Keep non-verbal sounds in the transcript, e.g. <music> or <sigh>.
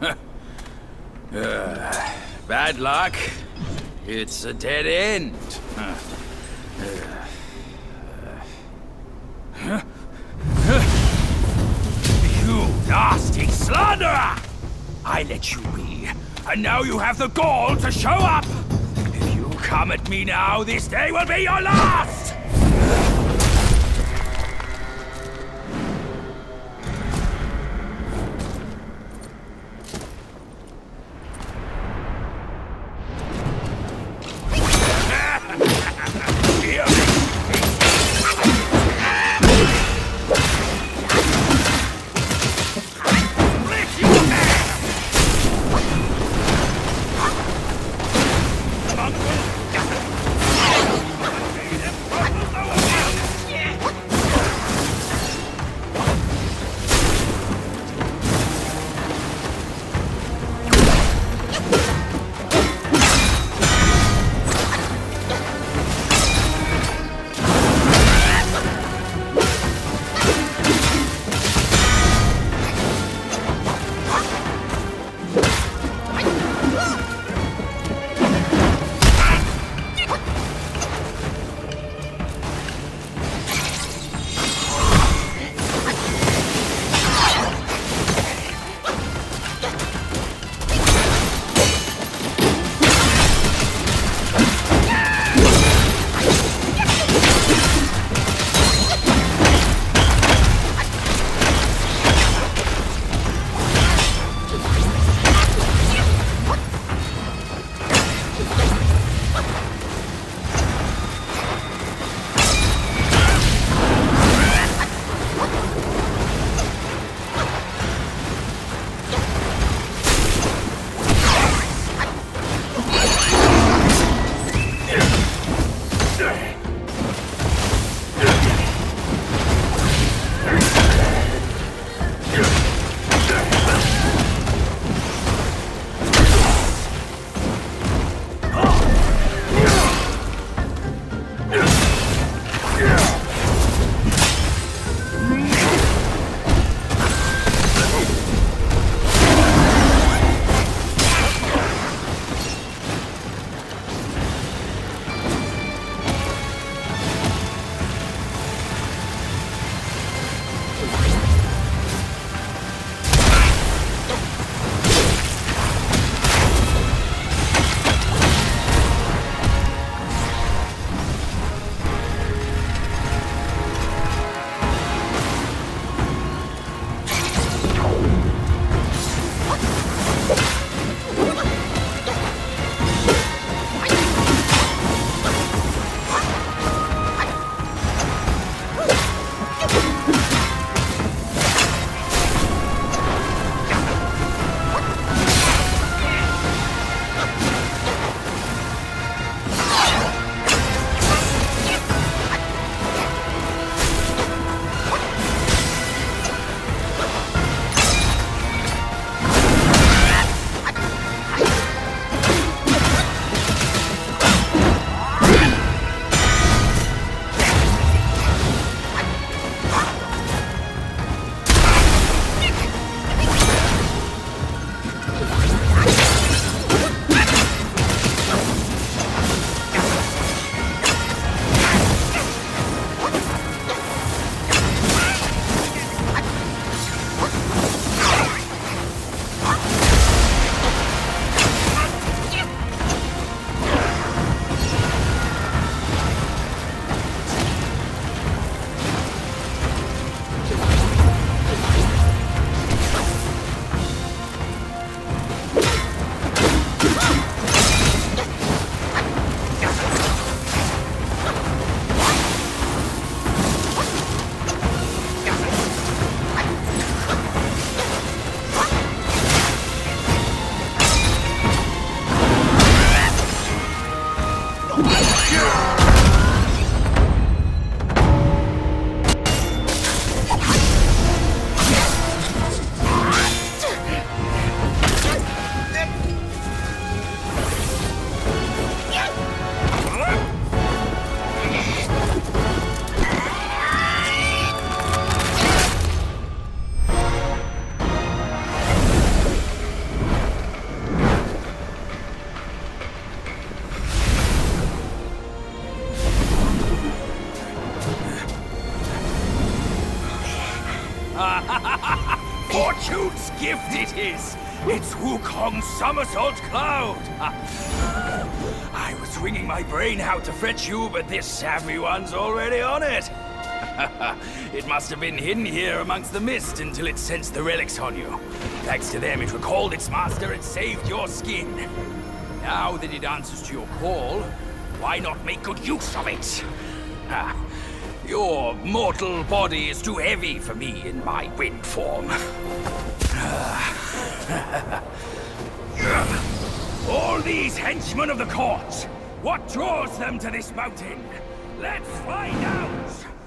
<laughs> Bad luck. It's a dead end. <laughs> You nasty slanderer! I let you be, and now you have the gall to show up! If you come at me now, this day will be your last! Gift it is! It's Wukong's somersault cloud! I was wringing my brain how to fetch you, but this savvy one's already on it! <laughs> it must have been hidden here amongst the mist until it sensed the relics on you. Thanks to them, it recalled its master and saved your skin. Now that it answers to your call, why not make good use of it? Your mortal body is too heavy for me in my wind form. <sighs> All these henchmen of the court, what draws them to this mountain? Let's find out!